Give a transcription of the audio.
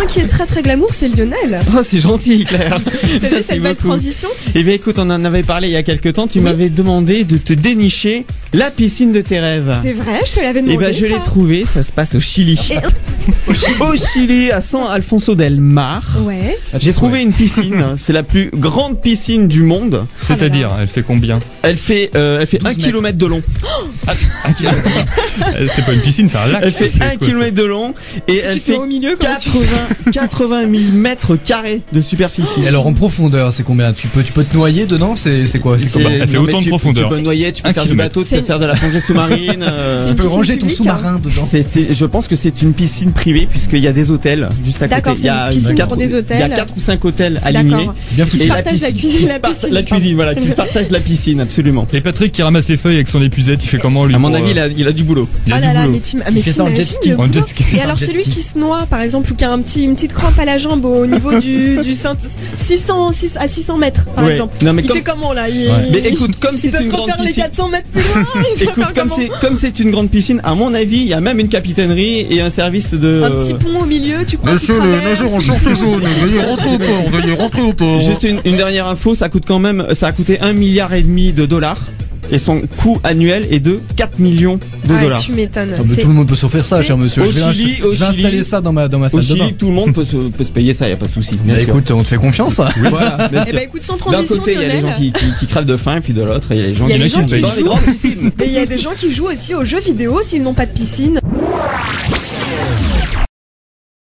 Un qui est très très glamour, c'est Lionel. Oh, c'est gentil, Claire. T'as vu cette belle transition Eh bien, écoute, on en avait parlé il y a quelques temps. Tu Oui. m'avais demandé de te dénicher la piscine de tes rêves. C'est vrai, je te l'avais Eh demandé. ben, je l'ai ça. trouvé. Ça se passe au Chili. Et- Au Chili, à San Alfonso del Mar. Ouais. J'ai trouvé une piscine. C'est la plus grande piscine du monde. C'est-à-dire, elle fait combien Elle fait, euh, elle fait 12 un kilomètre de long. Un kilomètre. Euh, C'est pas une piscine, c'est un lac. Elle fait C'est un quoi, kilomètre de long et Si elle fait au milieu, comment tu 80, 80 000 mètres carrés de superficie. Et alors en profondeur, c'est combien? Tu peux, tu peux te noyer dedans? C'est quoi? Elle fait autant de tu- profondeur. Tu peux noyer, tu peux Un faire du bateau, tu peux une- faire de la plongée sous-marine. euh, Tu peux ranger ton publique, sous-marin dedans. je pense que c'est une piscine privée puisqu'il y a des hôtels juste à côté. D'accord, Il y a une piscine quatre- pour des hôtels. Il y a 4 ou 5 hôtels. C'est bien Qui se Et partagent la piscine- cuisine, la piscine, cuisine, voilà, qui se partage la piscine, absolument. Et Patrick qui ramasse les feuilles avec son épuisette, il fait comment lui À mon avis, il euh, a, il a du boulot. il a Ah du là là, boulot. mais t'im- mais fait ça en jet ski. le En jet boulot ski. Et alors celui qui se noie, par exemple, ou qui a un petit, une petite crampe à la jambe au niveau du, du sein- 600, 6 à 600 mètres, par Ouais. exemple. Non, mais il comme- fait comment là? Il, Mais écoute, comme c'est une se grande refaire les piscine. 400 mètres plus loin. Écoute, comme c'est une grande piscine, à mon avis, il y a même une capitainerie et un service de. Un petit pont au milieu, tu crois qu'il traverse short jaune, veuillez rentrer au port, veuillez rentrer au port. Juste une, une dernière info, ça coûte quand même, ça a coûté un milliard et demi de dollars et son coût annuel est de 4 millions de Ah, dollars. tu m'étonnes. Ah, tout le monde peut s'offrir ça, cher monsieur. Au je vais, Chili, au Chili- ça dans ma, dans ma Au salle de bain. Tout le monde peut se, peut se payer ça, y a pas de souci. Bien Bah, sûr. écoute, on te fait confiance. Voilà, bien Eh écoute, sans D'un côté, il y a des gens qui, qui, qui crèvent de faim, et puis de l'autre, il y a les gens Il y a qui les gens qui dans les jouent. grandes piscines. Et il y a des gens qui jouent aussi aux jeux vidéo s'ils n'ont pas de piscine.